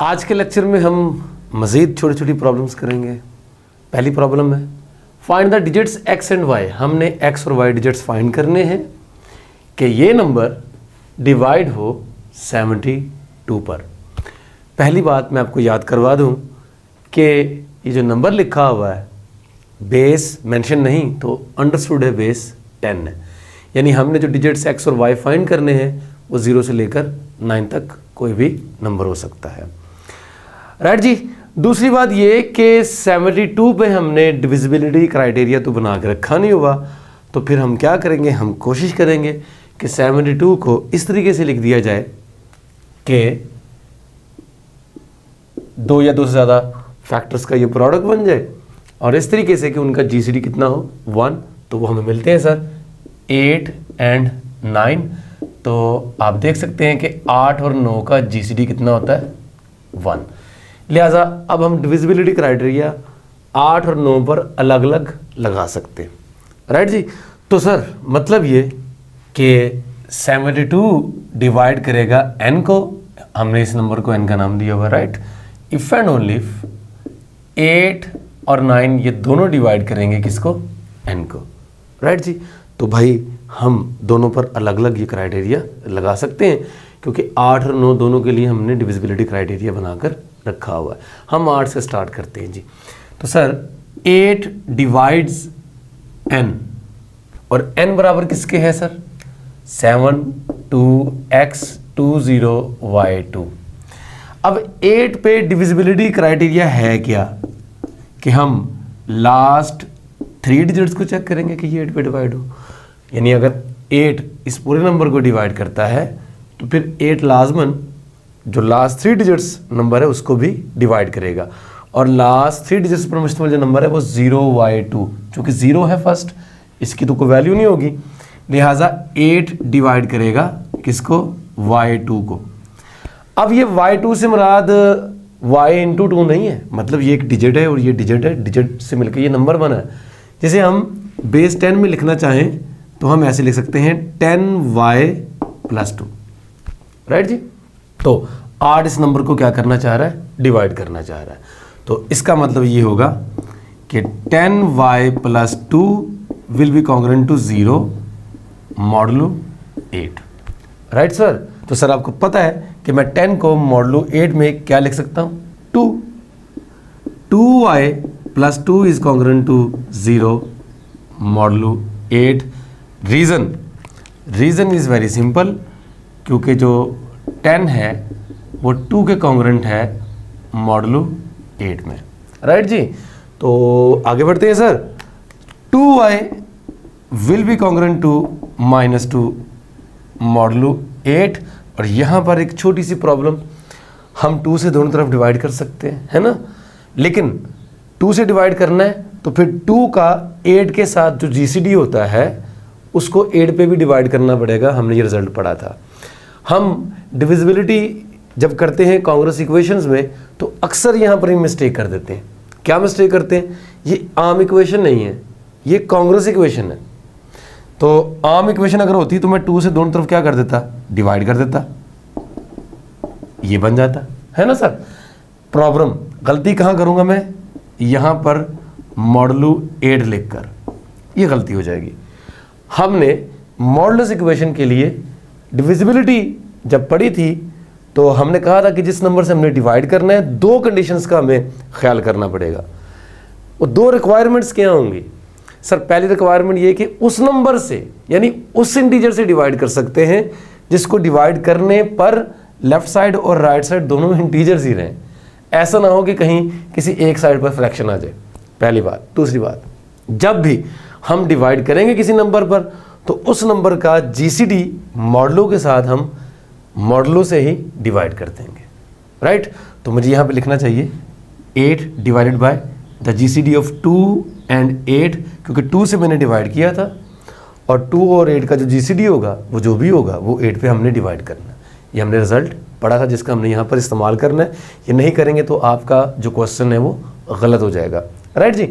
आज के लेक्चर में हम मज़ीद छोटी छोटी प्रॉब्लम्स करेंगे। पहली प्रॉब्लम है find the digits X and Y हमने एक्स और वाई डिजिट्स फाइंड करने हैं कि ये नंबर डिवाइड हो 72 पर। पहली बात मैं आपको याद करवा दूँ कि ये जो नंबर लिखा हुआ है बेस मेंशन नहीं तो अंडरस्टूड है बेस 10 है। यानी हमने जो डिजिट्स एक्स और वाई फाइंड करने हैं, वो ज़ीरो से लेकर नाइन तक कोई भी नंबर हो सकता है। राइट जी। दूसरी बात ये कि 72 पे हमने डिविजिबिलिटी क्राइटेरिया तो बना के रखा नहीं हुआ। तो फिर हम क्या करेंगे? हम कोशिश करेंगे कि 72 को इस तरीके से लिख दिया जाए कि दो या दो से ज़्यादा फैक्टर्स का ये प्रोडक्ट बन जाए। और इस तरीके से कि उनका जीसीडी कितना हो? वन तो वो हमें मिलते हैं सर एट एंड नाइन तो आप देख सकते हैं कि आठ और नौ का जी कितना होता है? वन लिहाजा अब हम डिविजिबिलिटी क्राइटेरिया आठ और नौ पर अलग अलग लगा सकते हैं। राइट जी? तो सर मतलब ये कि 72 डिवाइड करेगा एन को, हमने इस नंबर को एन का नाम दिया हुआ right if and only eight और नाइन ये दोनों डिवाइड करेंगे किसको? एन को। राइट जी? तो भाई, हम दोनों पर अलग अलग ये क्राइटेरिया लगा सकते हैं, क्योंकि आठ और नौ दोनों के लिए हमने डिविजिबिलिटी क्राइटेरिया बनाकर रखा हुआ है। हम आठ से स्टार्ट करते हैं जी। तो सर, एट डिवाइड्स एन, और एन बराबर किसके है sir? Seven, two, X, two, zero, Y, two. अब एट पे डिविजिबिलिटी क्राइटेरिया है क्या? कि हम लास्ट थ्री डिजिट्स को चेक करेंगे कि ये एट पे डिवाइड हो। यानी अगर एट इस पूरे नंबर को डिवाइड करता है तो फिर एट लाजमन जो लास्ट थ्री डिजिट्स नंबर है, उसको भी डिवाइड करेगा। और लास्ट थ्री डिजिट्स पर मुश्तमिल जो नंबर है, वो ज़ीरो वाई टू चूँकि ज़ीरो है फ़र्स्ट इसकी तो कोई वैल्यू नहीं होगी। लिहाजा एट डिवाइड करेगा किसको? वाई टू को। अब ये वाई टू से मुराद वाई इंटू टू नहीं है। मतलब ये एक डिजिट है और ये डिजिट है। डिजिट से मिलकर ये नंबर बना है। जैसे हम बेस टेन में लिखना चाहें तो हम ऐसे लिख सकते हैं ten Y plus two right जी? तो आठ इस नंबर को क्या करना चाह रहा है? डिवाइड करना चाह रहा है। तो इसका मतलब ये होगा कि ten y plus two will be congruent to zero modulo eight. Right sir तो सर, आपको पता है कि मैं टेन को मॉडलू एट में क्या लिख सकता हूँ? Two. Two y plus two is congruent to zero modulo eight. Reason reason is very simple क्योंकि जो टेन है, वो टू के कॉन्ग्रेंट है मॉडलू एट में। राइट जी? तो आगे बढ़ते हैं sir two y will be congruent to minus two modulo eight और यहाँ पर एक छोटी सी प्रॉब्लम हम टू से दोनों तरफ़ डिवाइड कर सकते हैं, है ना? लेकिन टू से डिवाइड करना है तो फिर टू का एट के साथ जो जीसीडी होता है, उसको एट पे भी डिवाइड करना पड़ेगा, हमने ये रिज़ल्ट पढ़ा था। हम डिविजिबिलिटी जब करते हैं कांग्रेस इक्वेशंस में तो अक्सर यहाँ पर ही मिस्टेक कर देते हैं। क्या मिस्टेक करते हैं? ये आम इक्वेशन नहीं है, ये कांग्रेस इक्वेशन है। तो आम इक्वेशन अगर होती तो मैं टू से दोनों तरफ़ क्या कर देता? डिवाइड कर देता। ये बन जाता। है ना, सर? प्रॉब्लम गलती कहाँ करूँगा मैं? यहाँ पर मॉडलू एड लिखकर। ये गलती हो जाएगी। हमने मॉडलस इक्वेशन के लिए डिविजिबिलिटी जब पड़ी थी तो हमने कहा था कि जिस नंबर से हमने डिवाइड करना है, दो कंडीशंस का हमें ख्याल करना पड़ेगा। वो दो रिक्वायरमेंट्स क्या होंगी? सर, पहली रिक्वायरमेंट ये कि उस नंबर से, यानी उस इंटीजर से डिवाइड कर सकते हैं, जिसको डिवाइड करने पर लेफ़्ट साइड और राइट right साइड दोनों इंटीजर्स ही रहें। ऐसा ना हो कि कहीं किसी एक साइड पर फ्रैक्शन आ जाए। पहली बात। दूसरी बात। जब भी हम डिवाइड करेंगे किसी नंबर पर तो उस नंबर का जीसीडी मॉडलों के साथ हम मॉडलों से ही डिवाइड कर देंगे राइट तो मुझे यहाँ पे लिखना चाहिए eight divided by the GCD of two and eight क्योंकि टू से मैंने डिवाइड किया था, और टू और एट का जो जीसीडी होगा, वो जो भी होगा, वो एट पे हमने डिवाइड करना ये हमने रिज़ल्ट पढ़ा था, जिसका हमने यहाँ पर इस्तेमाल करना है। ये नहीं करेंगे तो आपका जो क्वेश्चन है वो गलत हो जाएगा। राइट जी?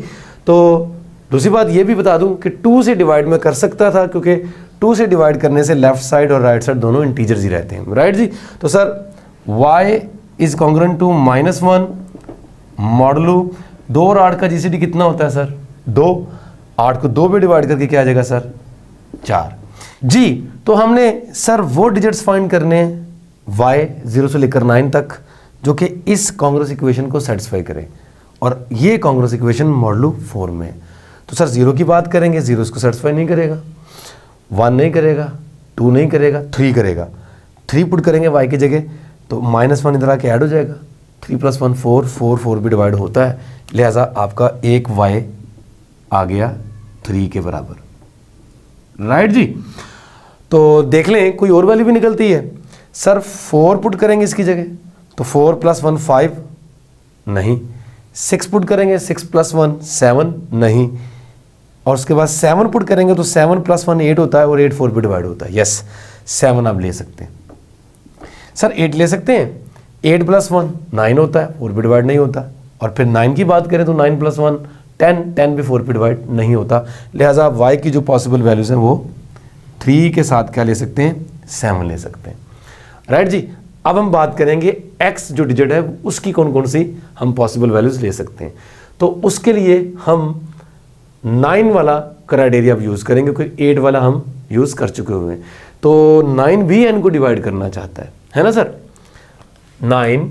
तो दूसरी बात ये भी बता दूँ कि टू से डिवाइड में कर सकता था, क्योंकि टू से डिवाइड करने से लेफ़्ट साइड और राइट साइड दोनों इंटीजर्स ही रहते हैं। राइट जी? तो sir, y is congruent to minus one modulo दो और आठ का जीसीडी कितना होता है सर? दो। आठ को दो पे डिवाइड करके क्या आ जाएगा सर? चार। जी तो हमने सर वो डिजिट्स फाइंड करने वाई ज़ीरो से लेकर नाइन तक, जो कि इस कांग्रेस इक्वेशन को सेटिस्फाई करें। और ये कांग्रेस इक्वेशन मॉडलू फोर में है। तो सर ज़ीरो की बात करेंगे, ज़ीरो इसको सेटिस्फाई नहीं करेगा। वन नहीं करेगा टू नहीं करेगा थ्री करेगा। थ्री पुट करेंगे वाई की जगह तो माइनस वन इधर आके ऐड हो जाएगा। Three plus one four four four भी डिवाइड होता है। लिहाजा आपका एक वाई आ गया थ्री के बराबर। राइट जी? तो देख लें, कोई और वैल्यू भी निकलती है। सर फोर पुट करेंगे इसकी जगह तो फोर प्लस वन फाइव नहीं। सिक्स पुट करेंगे सिक्स प्लस वन सेवन नहीं। और उसके बाद सेवन पुट करेंगे तो सेवन प्लस वन एट होता है और एट फोर भी डिवाइड होता है। यस सेवन आप ले सकते हैं। सर एट ले सकते हैं? एट प्लस वन नाइन होता है फोर भी डिवाइड नहीं होता। और फिर नाइन की बात करें तो nine plus one ten ten भी फोर भी डिवाइड नहीं होता। लिहाजा आप वाई की जो पॉसिबल वैल्यूज़ हैं वो थ्री के साथ क्या ले सकते हैं? सेवन ले सकते हैं। राइट जी? अब हम बात करेंगे एक्स जो डिजिट है, उसकी कौन कौन सी हम पॉसिबल वैल्यूज़ ले सकते हैं। तो उसके लिए हम नाइन वाला क्राइटेरिया यूज़ करेंगे, क्योंकि एट वाला हम यूज़ कर चुके हुए हैं। तो नाइन भी एन को डिवाइड करना चाहता है है ना सर? नाइन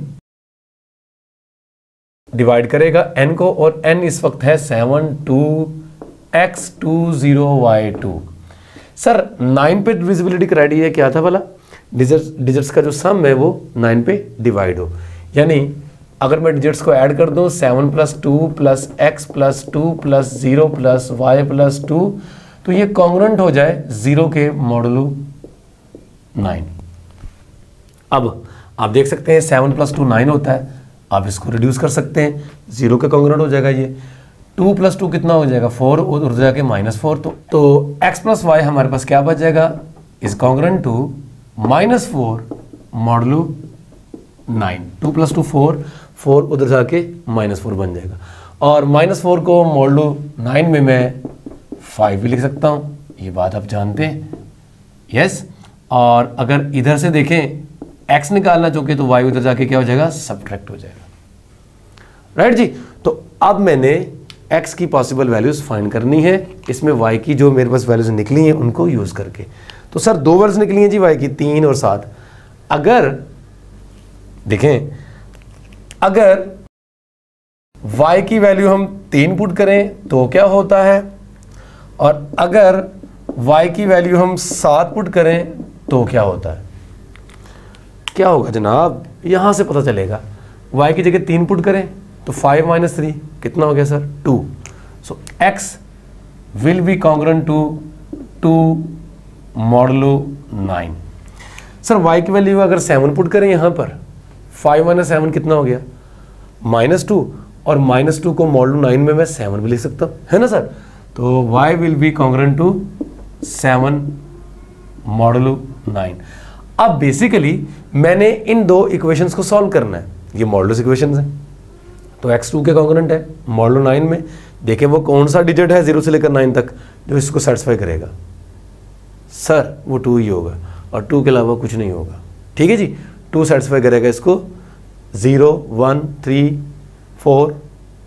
डिवाइड करेगा एन को और एन इस वक्त है seven two x two zero y two sir, nine पे डिविजिबिलिटी क्राइटेरिया क्या था वाला? डिजिट्स डिजिट्स का जो सम है वो नाइन पे डिवाइड हो। यानी अगर मैं डिजिट्स को ऐड कर दूँ seven plus two plus x plus two plus zero plus y plus two तो ये कॉन्ग्रेंट हो जाए ज़ीरो के मॉडलू नाइन अब आप देख सकते हैं सेवन प्लस टू नाइन होता है। आप इसको रिड्यूस कर सकते हैं। ज़ीरो का कॉन्ग्रेंट हो जाएगा ये। टू प्लस टू कितना हो जाएगा? फोर उधर जाके माइनस फोर तो तो एक्स प्लस वाई हमारे पास क्या बच जाएगा? Is congruent to minus four modulo nine two plus two four four उधर जाके माइनस फोर बन जाएगा। और माइनस फोर को मॉडलू नाइन में मैं फाइव भी लिख सकता हूँ। ये बात आप जानते हैं। यस और अगर इधर से देखें एक्स निकालना चाहोगे तो वाई उधर जाके क्या हो जाएगा? सब्ट्रैक्ट हो जाएगा। राइट जी? तो अब मैंने एक्स की पॉसिबल वैल्यूज़ फाइंड करनी है। इसमें वाई की जो मेरे पास वैल्यूज़ निकली हैं, उनको यूज़ करके। तो सर, दो वर्ड्स निकली हैं जी वाई की, तीन और सात। अगर देखें अगर y की वैल्यू हम तीन पुट करें तो क्या होता है? और अगर y की वैल्यू हम सात पुट करें तो क्या होता है? क्या होगा जनाब? यहाँ से पता चलेगा। y की जगह तीन पुट करें तो फाइव माइनस थ्री कितना हो गया sir two so x will be congruent to two modulo nine sir y की वैल्यू अगर सेवन पुट करें यहाँ पर फाइव माइनस सेवन कितना हो गया? माइनस टू और माइनस टू को मॉडल नाइन में मैं सेवन भी लिख सकता, हूँ है ना सर? तो y will be congruent to seven modulo nine अब बेसिकली मैंने इन दो इक्वेशंस को सॉल्व करना है। ये मॉडल इक्वेशंस हैं। तो एक्स टू के कॉन्ग्रेंट है मॉडल नाइन में। देखें वो कौन सा डिजिट है ज़ीरो से लेकर नाइन तक, जो इसको सेटिस्फाई करेगा। सर, वो टू ही होगा और टू के अलावा कुछ नहीं होगा। ठीक है जी? टू सेटिस्फाई करेगा इसको zero one three four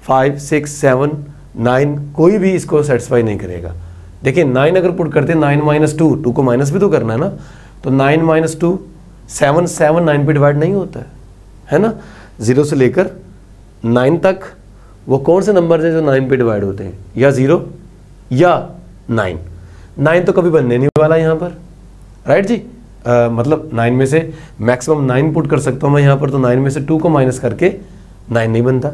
five six seven nine कोई भी इसको सेटिस्फाई नहीं करेगा। देखिए, नाइन अगर पुट करते हैं, नाइन माइनस टू टू को माइनस भी तो करना है ना। तो nine minus two seven seven nine पे डिवाइड नहीं होता है। है ना? ज़ीरो से लेकर नाइन तक, वो कौन से नंबर हैं जो नाइन पे डिवाइड होते हैं? या ज़ीरो या नाइन नाइन तो कभी बनने नहीं वाला यहाँ पर। राइट जी? आ, मतलब नाइन में से मैक्सिमम नाइन पुट कर सकता हूँ मैं यहाँ पर तो नाइन में से टू को माइनस करके नाइन नहीं बनता।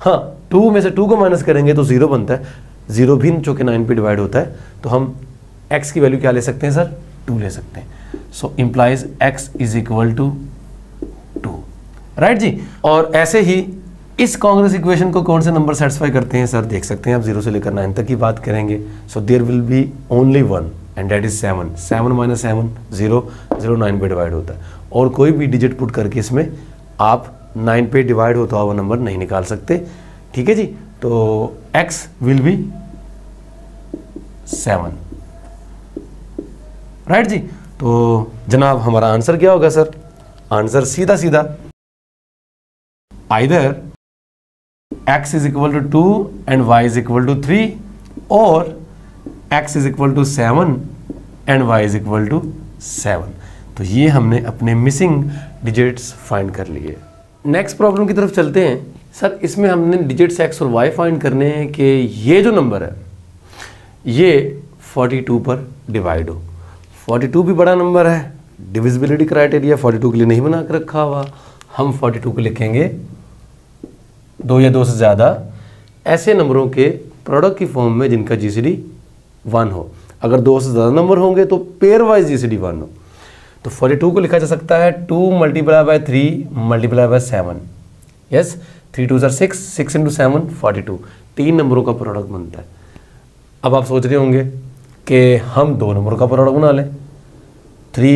हाँ टू में से टू को माइनस करेंगे तो ज़ीरो बनता है। ज़ीरो भी चूँकि नाइन पे डिवाइड होता है तो हम एक्स की वैल्यू क्या ले सकते हैं सर टू ले सकते हैं। So implies x is equal to two right जी? और ऐसे ही इस कांग्रेस इक्वेशन को कौन से नंबर सेटिस्फाई करते हैं सर देख सकते हैं आप ज़ीरो से लेकर नाइन तक की बात करेंगे। So there will be only one and that is seven seven minus seven zero zero nine पे डिवाइड होता है। और कोई भी डिजिट पुट करके इसमें आप नाइन पे डिवाइड होता हुआ नंबर नहीं निकाल सकते। ठीक है जी? तो x will be seven right जी? तो जनाब, हमारा आंसर क्या होगा सर आंसर सीधा सीधा। Either x is equal to two and y is equal to three और x is equal to seven and y is equal to seven तो ये हमने अपने मिसिंग डिजिट्स फाइंड कर लिए। नेक्स्ट प्रॉब्लम की तरफ़ चलते हैं। सर, इसमें हमने डिजिट्स x और y फाइंड करने हैं कि ये जो नंबर है, ये 42 पर डिवाइड हो। 42 भी बड़ा नंबर है। डिविजिबिलिटी क्राइटेरिया 42 के लिए नहीं बना कर रखा हुआ। हम 42 को लिखेंगे दो या दो से ज़्यादा ऐसे नंबरों के प्रोडक्ट की फॉर्म में जिनका जीसीडी वन हो। अगर दो से ज़्यादा नंबर होंगे तो पेयर वाइज जीसीडी वन हो। तो 42 को लिखा जा सकता है two multiply by three multiply by seven yes three twos are six six into seven forty two तीन नंबरों का प्रोडक्ट बनता है। अब आप सोच रहे होंगे कि हम दो नंबरों का प्रोडक्ट बना लें। Three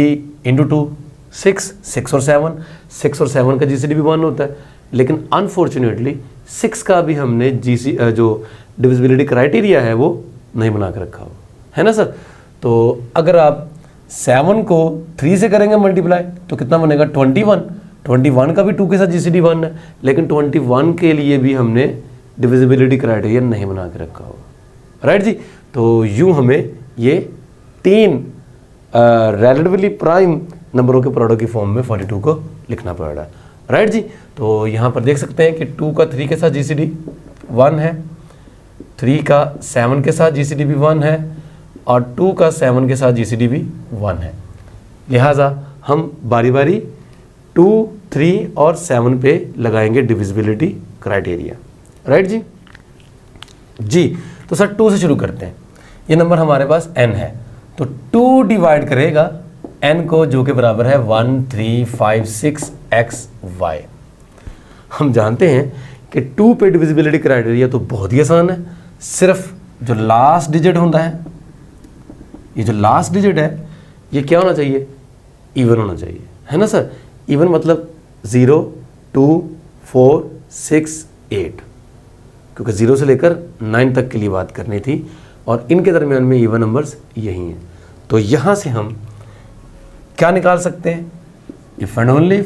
into two six six और सेवन सिक्स और सेवन का जी सी डी भी वन होता है। लेकिन अनफॉर्चुनेटली सिक्स का भी हमने जी सी जो डिविजिबिलिटी क्राइटेरिया है, वो नहीं बना के रखा हो। है ना सर? तो अगर आप सेवन को थ्री से करेंगे मल्टीप्लाई तो कितना बनेगा? ट्वेंटी वन ट्वेंटी वन का भी टू के साथ जी सी डी वन है, लेकिन ट्वेंटी वन के लिए भी हमने डिविजिबिलिटी क्राइटेरिया नहीं बना के रखा होगा राइट जी? तो यूँ हमें ये तीन रेलेटिवली प्राइम नंबरों के प्रोडक्ट की फॉर्म में फोर्टी टू को लिखना पड़ रहा है। राइट जी? तो यहाँ पर देख सकते हैं कि टू का थ्री के साथ जी सी डी वन है। थ्री का सेवन के साथ जी सी डी भी वन है और टू का सेवन के साथ जी सी डी भी वन है। लिहाजा हम बारी बारी टू, थ्री और सेवन पे लगाएँगे डिविजिबिलिटी क्राइटेरिया राइट जी? जी तो सर, टू से शुरू करते हैं। ये नंबर हमारे पास एन है। तो टू डिवाइड करेगा एन को जो के बराबर है one three five six x y हम जानते हैं कि टू पे डिविजिबिलिटी क्राइटेरिया तो बहुत ही आसान है। सिर्फ़ जो लास्ट डिजिट होता है, ये जो लास्ट डिजिट है, ये क्या होना चाहिए? इवन होना चाहिए। है ना सर? इवन मतलब zero two four six eight क्योंकि ज़ीरो से लेकर नाइन तक के लिए बात करनी थी और इनके दरमियान में इवन नंबर्स यही हैं। तो यहाँ से हम क्या निकाल सकते हैं? If and only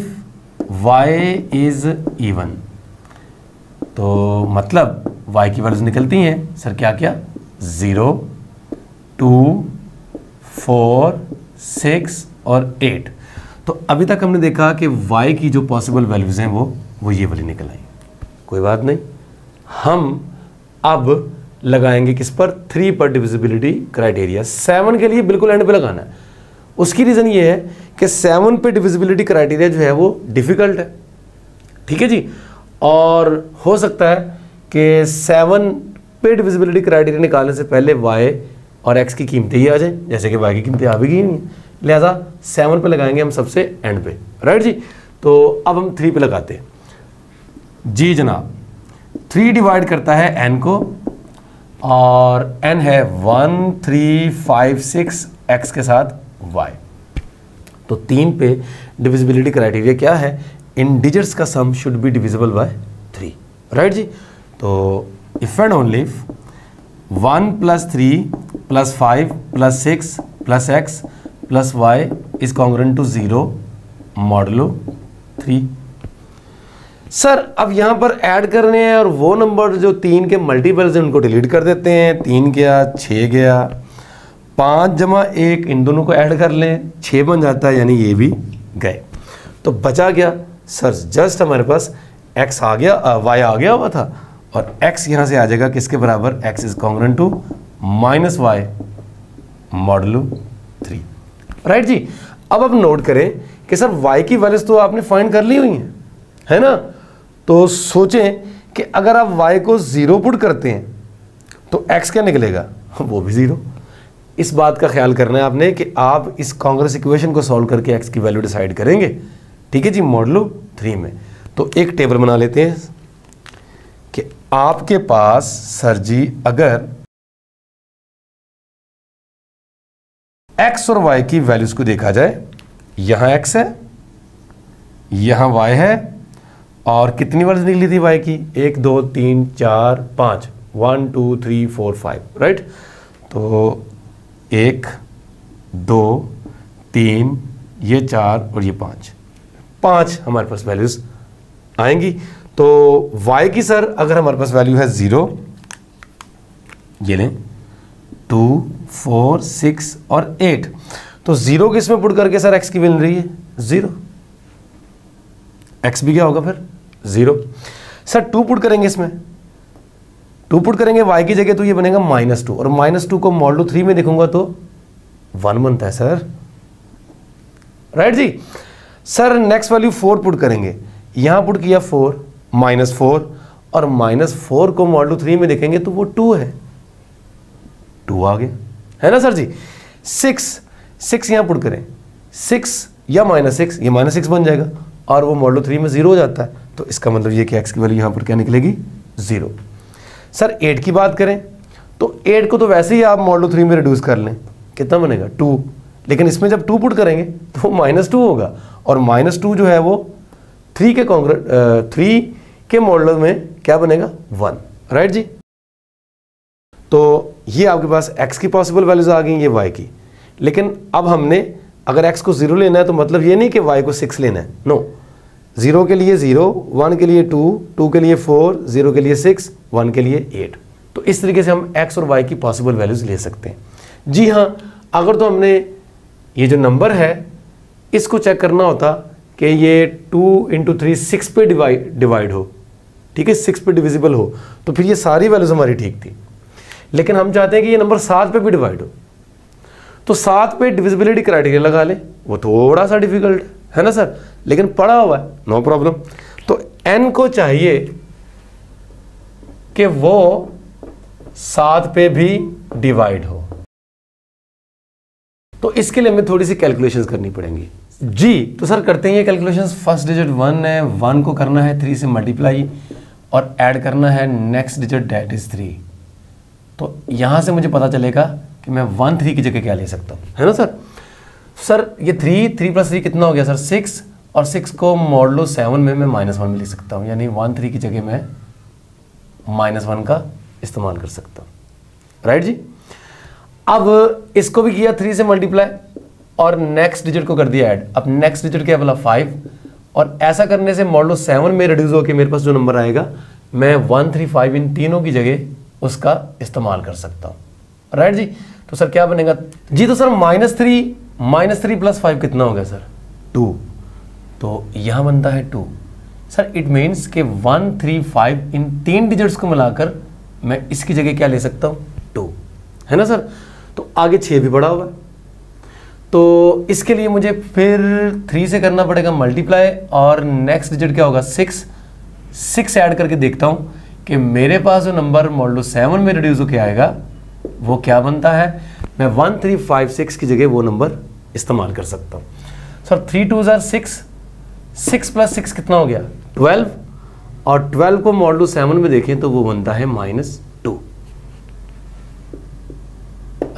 y is even तो मतलब वाई की वैल्यूज़ निकलती हैं। सर, क्या क्या? ज़ीरो टू फोर सिक्स और एट तो अभी तक हमने देखा कि y की जो पॉसिबल वैल्यूज़ हैं वो वो ये वाली निकल आई। कोई बात नहीं। हम अब लगाएँगे किस पर? थ्री पर डिविजिबिलिटी क्राइटेरिया सेवन के लिए बिल्कुल एंड पे लगाना है। उसकी रीज़न ये है कि सेवन पे डिविजिबिलिटी क्राइटेरिया जो है वो डिफ़िकल्ट है। ठीक है जी? और हो सकता है कि सेवन पे डिविजिबिलिटी क्राइटेरिया निकालने से पहले वाई और एक्स की कीमतें ही आ जाए, जैसे कि वाई की कीमतें आ भी गई नहीं लिहाजा सेवन पे लगाएँगे हम सबसे एंड पे। राइट जी? तो अब हम थ्री पे लगाते हैं। जी जनाब थ्री डिवाइड करता है एन को और एन है one three five six x के साथ वाई तो तीन पे डिविजिबिलिटी क्राइटेरिया क्या है? इन डिजिट्स का sum should be divisible by three right जी? तो if and only one plus three plus five plus six plus x plus y is congruent to zero modulo three sir अब यहाँ पर add करने हैं और वो नंबर जो तीन के मल्टीपल्स हैं, उनको डिलीट कर देते हैं। तीन गया छः गया। पाँच जमा एक, इन दोनों को ऐड कर लें। छः बन जाता है, यानी ये भी गए। तो बचा गया सर जस्ट हमारे पास एक्स आ गया वाई आ गया हुआ था। और x यहाँ से आ जाएगा किसके बराबर? x is congruent to minus y modulo three right जी? अब अब नोट करें कि सर y की वैल्यूज़ तो आपने फाइंड कर ली हुई हैं, है ना? तो सोचें कि अगर आप y को ज़ीरो पुट करते हैं तो x क्या निकलेगा? वो भी ज़ीरो इस बात का ख्याल करना है आपने कि आप इस कांग्रेस इक्वेशन को सॉल्व करके x की वैल्यू डिसाइड करेंगे। ठीक है जी? मॉडलो थ्री में। तो एक टेबल बना लेते हैं। आपके पास, सर जी, अगर एक्स और वाई की वैल्यूज़ को देखा जाए, यहाँ एक्स है, यहाँ वाई है, और कितनी वैल्यूज़ निकली थी वाई की? एक, दो, तीन, चार, पाँच। One two three four five right तो एक, दो, तीन, ये चार और ये पाँच। पाँच हमारे पास वैल्यूज़ आएँगी। तो y की सर अगर हमारे पास वैल्यू है ज़ीरो ये लें टू फोर सिक्स और एट तो ज़ीरो किसमें पुट करके सर x की मिल रही है? ज़ीरो x भी क्या होगा फिर? ज़ीरो सर टू पुट करेंगे इसमें। टू पुट करेंगे y की जगह तो ये बनेगा माइनस टू और माइनस टू को मॉडल थ्री में देखूँगा तो वन बनता है सर। राइट right जी? Sir next value four put करेंगे। यहाँ पुट किया फोर माइनस फोर, और माइनस फोर को मॉडल थ्री में देखेंगे तो वो टू है। टू आ गया। है ना सर जी? सिक्स सिक्स यहाँ पुट करें। सिक्स या माइनस सिक्स, ये माइनस सिक्स बन जाएगा, और वो मॉडल थ्री में ज़ीरो हो जाता है। तो इसका मतलब ये कि एक्स की वैल्यू यहाँ पर क्या निकलेगी? ज़ीरो। सर, एट की बात करें तो एट को तो वैसे ही आप मॉडल थ्री में रिड्यूस कर लें। कितना बनेगा? टू। लेकिन इसमें जब टू पुट करेंगे तो वो माइनस टू होगा। और माइनस टू जो है वो थ्री के कॉन्ग्रेट थ्री के मॉडल में क्या बनेगा? वन राइट जी? तो ये आपके पास x की पॉसिबल वैल्यूज़ आ गई, ये y की। लेकिन अब हमने, अगर x को ज़ीरो लेना है तो मतलब ये नहीं कि y को सिक्स लेना है। No no. ज़ीरो के लिए ज़ीरो वन के लिए टू टू के लिए फोर ज़ीरो के लिए सिक्स वन के लिए एट तो इस तरीके से हम x और y की पॉसिबल वैल्यूज़ ले सकते हैं। जी हाँ अगर तो हमने ये जो नंबर है, इसको चेक करना होता कि ये टू इंटू थ्री सिक्स पे डिवाइड डिवाइड हो। ठीक है सिक्स पे डिविजिबल हो तो फिर ये सारी वैल्यूज़ हमारी ठीक थी। लेकिन हम चाहते हैं कि ये नंबर सात पे भी डिवाइड हो। तो सात पे डिविजिबिलिटी क्राइटेरिया लगा ले वो थोड़ा सा डिफ़िकल्ट है ना सर? लेकिन पड़ा हुआ है। नो प्रॉब्लम तो एन को चाहिए कि वो सात पे भी डिवाइड हो। तो इसके लिए हमें थोड़ी सी कैलकुलेशंस करनी पड़ेंगी। जी तो सर करते हैं ये कैलकुलेशंस फ़र्स्ट डिजिट वन है वन को करना है थ्री से मल्टीप्लाई और ऐड करना है next digit that is three तो यहाँ से मुझे पता चलेगा कि मैं वन थ्री की जगह क्या ले सकता हूँ। है ना सर सर ये थ्री थ्री प्लस थ्री कितना हो गया सर सिक्स और सिक्स को मॉडलो सेवन में मैं माइनस वन में लिख सकता हूँ। यानी वन थ्री की जगह मैं माइनस वन का इस्तेमाल कर सकता हूँ। राइट जी? अब इसको भी किया थ्री से मल्टीप्लाई और नेक्स्ट डिजिट को कर दिया ऐड अब नेक्स्ट डिजिट क्या बोला? फाइव और ऐसा करने से मॉडलो सेवन में रिड्यूस होकर मेरे पास जो नंबर आएगा, मैं वन थ्री फाइव इन तीनों की जगह उसका इस्तेमाल कर सकता हूँ। राइट जी? तो सर क्या बनेगा? जी तो sir minus three minus three plus five कितना हो गया सर टू तो यहाँ बनता है टू सर इट मीन्स के वन थ्री फाइव इन तीन डिजिट्स को मिलाकर मैं इसकी जगह क्या ले सकता हूँ? टू है ना सर तो आगे छः भी बड़ा होगा। तो इसके लिए मुझे फिर थ्री से करना पड़ेगा मल्टीप्लाई और नेक्स्ट डिजिट क्या होगा? सिक्स सिक्स ऐड करके देखता हूँ कि मेरे पास जो नंबर मॉडलो सेवन में रिड्यूस होकर आएगा, वो क्या बनता है? मैं वन थ्री फाइव सिक्स की जगह वो नंबर इस्तेमाल कर सकता हूँ। Sir three twos are six six plus six कितना हो गया? ट्वेल्व और ट्वेल्व को मॉडलो सेवन में देखें तो वो बनता है माइनस टू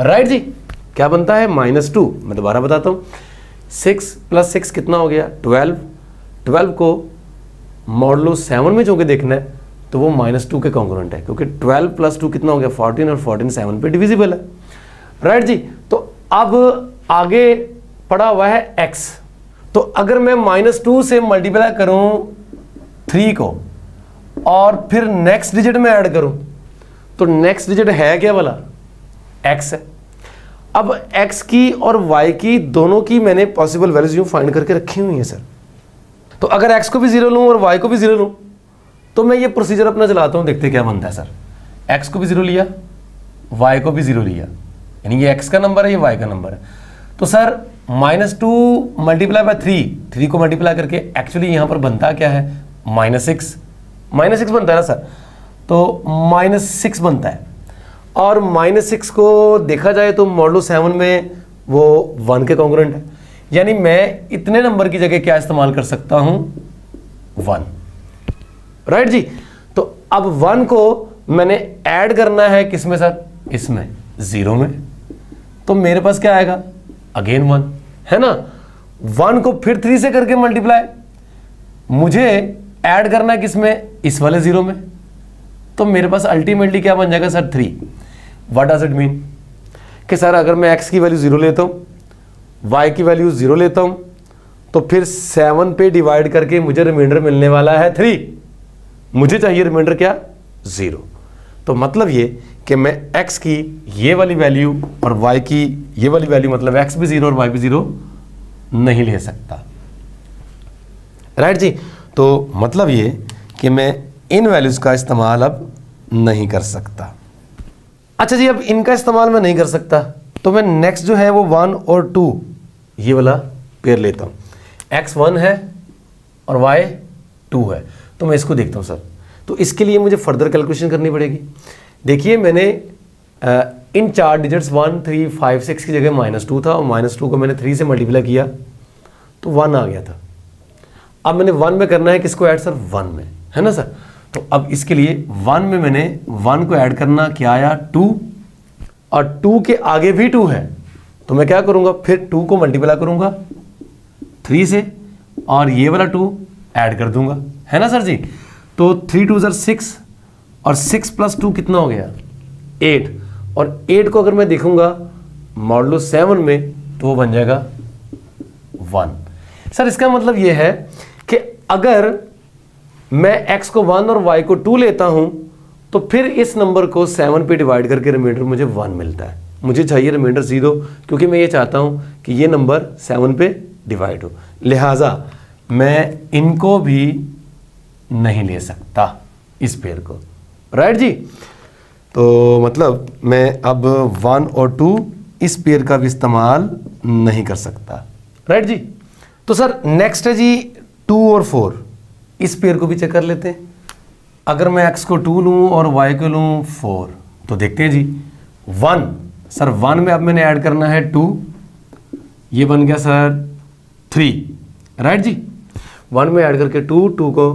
राइट जी? क्या बनता है? Minus two. मैं दोबारा बताता हूँ। सिक्स प्लस सिक्स कितना हो गया? ट्वेल्व। ट्वेल्व को मॉडलो सेवन में जो कि देखना है तो वो माइनस टू के कॉन्ग्रेंट है, क्योंकि ट्वेल्व प्लस टू कितना हो गया? फोर्टीन और फोर्टीन सेवन पे डिविजिबल है। राइट जी? तो अब आगे पड़ा हुआ है एक्स तो अगर मैं माइनस टू से मल्टीप्लाई करूँ थ्री को, और फिर नेक्स्ट डिजिट में ऐड करूँ तो नेक्स्ट डिजिट है क्या वाला? एक्स है। अब एक्स की और वाई की दोनों की मैंने पॉसिबल वैल्यूज़ यूँ फाइंड करके रखी हुई है सर तो अगर एक्स को भी ज़ीरो लूँ और वाई को भी ज़ीरो लूँ तो मैं ये प्रोसीजर अपना चलाता हूँ, देखते क्या बनता है सर एक्स को भी ज़ीरो लिया वाई को भी ज़ीरो लिया. यानी ये एक्स का नंबर है, ये वाई का नंबर है. तो sir minus two multiply by three three को मल्टीप्लाई करके एक्चुअली यहाँ पर बनता क्या है? माइनस सिक्स माइनस सिक्स बनता है ना सर तो माइनस सिक्स बनता है. और माइनस सिक्स को देखा जाए तो मॉडलो सेवन में वो वन के कॉन्ग्रेंट है। यानी मैं इतने नंबर की जगह क्या इस्तेमाल कर सकता हूँ? वन राइट जी? तो अब वन को मैंने ऐड करना है किसमें सर इसमें ज़ीरो में। तो मेरे पास क्या आएगा? अगेन वन है ना? वन को फिर थ्री से करके मल्टीप्लाई मुझे ऐड करना है किसमें? इस वाले ज़ीरो में। तो मेरे पास अल्टीमेटली क्या बन जाएगा sir three what does it mean कि सर, अगर मैं एक्स की वैल्यू ज़ीरो लेता हूँ वाई की वैल्यू ज़ीरो लेता हूँ तो फिर सेवन पे डिवाइड करके मुझे रिमाइंडर मिलने वाला है थ्री मुझे चाहिए रिमाइंडर क्या? ज़ीरो तो मतलब ये कि मैं x की ये वाली वैल्यू और y की ये वाली वैल्यू मतलब x भी ज़ीरो और y भी ज़ीरो नहीं ले सकता। राइट जी? तो मतलब ये कि मैं इन वैल्यूज़ का इस्तेमाल अब नहीं कर सकता। अच्छा जी अब इनका इस्तेमाल मैं नहीं कर सकता। तो मैं नेक्स्ट जो है वो वन और टू ये वाला पेयर लेता हूँ। एक्स वन है और वाई टू है। तो मैं इसको देखता हूँ सर तो इसके लिए मुझे फर्दर कैलकुलेशन करनी पड़ेगी। देखिए मैंने आ, इन चार digits one three five six की जगह माइनस टू था और माइनस टू को मैंने थ्री से मल्टीप्लाई किया। तो वन आ गया था। अब मैंने वन में करना है किसको ऐड सर वन में। है ना सर तो अब इसके लिए वन में मैंने वन को ऐड करना क्या आया? टू और टू के आगे भी टू है। तो मैं क्या करूँगा? फिर टू को मल्टीप्लाई करूँगा। थ्री से और ये वाला टू ऐड कर दूँगा। है ना, सर जी? तो थ्री टू ज़र सिक्स और सिक्स प्लस टू कितना हो गया? एट और एट को अगर मैं देखूँगा मॉडलो सेवन में तो वो बन जाएगा वन सर, इसका मतलब ये है कि अगर मैं x को वन और y को टू लेता हूँ तो फिर इस नंबर को सेवन पे डिवाइड करके रिमाइंडर मुझे वन मिलता है। मुझे चाहिए रिमाइंडर ज़ीरो क्योंकि मैं ये चाहता हूँ कि ये नंबर सेवन पे डिवाइड हो। लिहाजा, मैं इनको भी नहीं ले सकता इस पेयर को। राइट जी? तो मतलब मैं अब वन और टू इस पेयर का भी इस्तेमाल नहीं कर सकता। राइट जी? तो सर नेक्स्ट है जी टू और फोर इस पेयर को भी चेक कर लेते हैं। अगर मैं एक्स को टू लूँ और वाई को लूँ फोर तो देखते हैं जी। वन सर वन में अब मैंने ऐड करना है टू ये बन गया sir three right ji? One में ऐड करके टू टू को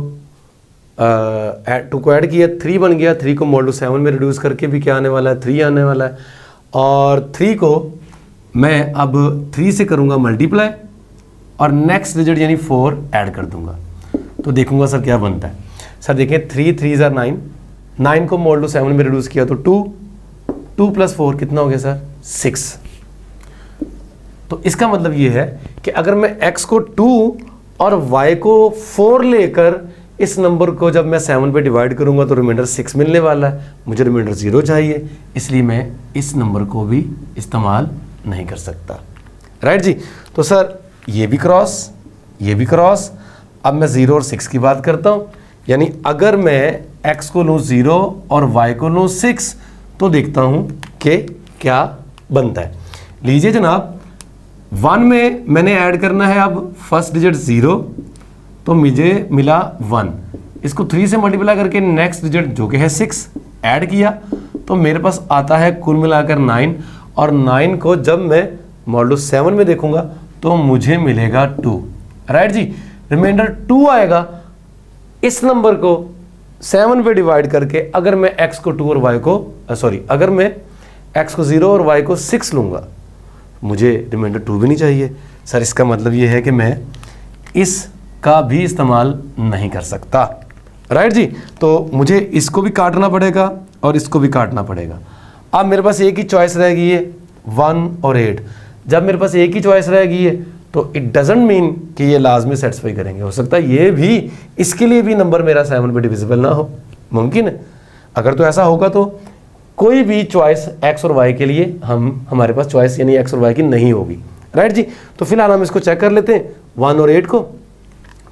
टू को ऐड किया थ्री बन गया। थ्री को टू सेवन में रिड्यूस करके भी क्या आने वाला है? थ्री आने वाला है। और थ्री को मैं अब थ्री से करूँगा मल्टीप्लाई और नेक्स्ट डिजिट यानी फोर ऐड कर दूँगा। तो देखूँगा सर क्या बनता है। सर देखें थ्री थ्री ज़ार नाइन नाइन को मोल टू सेवन में रिड्यूस किया तो टू टू प्लस फोर कितना हो गया सर? सिक्स तो इसका मतलब ये है कि अगर मैं x को टू और y को फोर लेकर इस नंबर को जब मैं सेवन पे डिवाइड करूँगा तो रिमाइंडर सिक्स मिलने वाला है। मुझे रिमाइंडर ज़ीरो चाहिए। इसलिए मैं इस नंबर को भी इस्तेमाल नहीं कर सकता। राइट जी? तो सर, ये भी क्रॉस ये भी क्रॉस अब मैं ज़ीरो और सिक्स की बात करता हूँ। यानी अगर मैं एक्स को लूँ ज़ीरो और वाई को लूँ सिक्स तो देखता हूँ कि क्या बनता है। लीजिए जनाब, वन में मैंने ऐड करना है अब फ़र्स्ट डिजिट ज़ीरो तो मुझे मिला वन। इसको थ्री से मल्टीप्लाई करके नेक्स्ट डिजिट जो कि है सिक्स, ऐड किया तो मेरे पास आता है कुल मिलाकर नाइन। और नाइन को जब मैं मॉडल सेवन में देखूँगा तो मुझे मिलेगा two. Right ji? Reminder two आएगा, इस नंबर को सेवन पे डिवाइड करके अगर मैं एक्स को टू और वाई को सॉरी अगर मैं एक्स को ज़ीरो और वाई को सिक्स लूँगा, मुझे रिमाइंडर टू भी नहीं चाहिए। सर, इसका मतलब ये है कि मैं इसका भी इस्तेमाल नहीं कर सकता। राइट जी? तो मुझे इसको भी काटना पड़ेगा और इसको भी काटना पड़ेगा। अब मेरे पास एक ही चॉइस रहेगी है वन और एट जब मेरे पास एक ही चॉइस रहेगी है तो इट डजेंट मीन कि ये लाजमी सेटिस्फाई करेंगे। हो सकता है ये भी इसके लिए भी नंबर मेरा सेवन पे डिविजिबल ना हो। मुमकिन है। अगर तो ऐसा होगा तो कोई भी चॉइस एक्स और वाई के लिए हम, हमारे पास चॉइस यानी एक्स और वाई की नहीं होगी। राइट जी? तो फ़िलहाल हम इसको चेक कर लेते हैं। वन और एट को।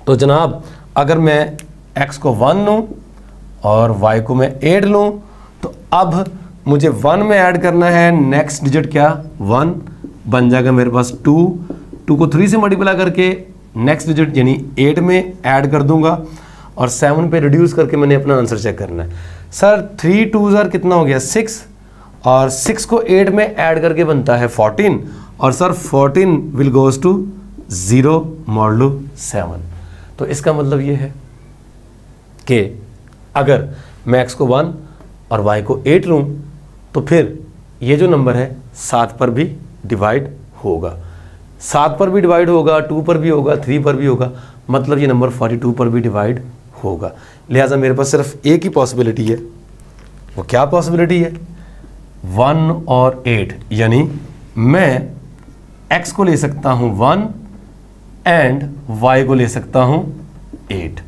तो जनाब, अगर मैं एक्स को वन लूँ और वाई को मैं एट लूँ तो अब मुझे वन में ऐड करना है। नेक्स्ट डिजिट क्या? वन बन जाएगा मेरे पास टू टू को थ्री से मल्टीप्लाई करके नेक्स्ट डिजिट यानी एट में ऐड कर दूँगा और सेवन पे रिड्यूस करके मैंने अपना आंसर चेक करना है। सर थ्री टू ज़र कितना हो गया? सिक्स और सिक्स को एट में ऐड करके बनता है फोर्टीन और sir fourteen will goes to zero modulo seven तो इसका मतलब ये है कि अगर मैं एक्स को वन और वाई को एट लूँ तो फिर ये जो नंबर है, सात पर भी डिवाइड होगा। सात पर भी डिवाइड होगा टू पर भी होगा थ्री पर भी होगा मतलब ये नंबर फोर्टी टू पर भी डिवाइड होगा। लिहाजा मेरे पास सिर्फ़ एक ही पॉसिबिलिटी है। वो क्या पॉसिबिलिटी है? वन और एट यानी मैं एक्स को ले सकता हूँ वन एंड वाई को ले सकता हूँ एट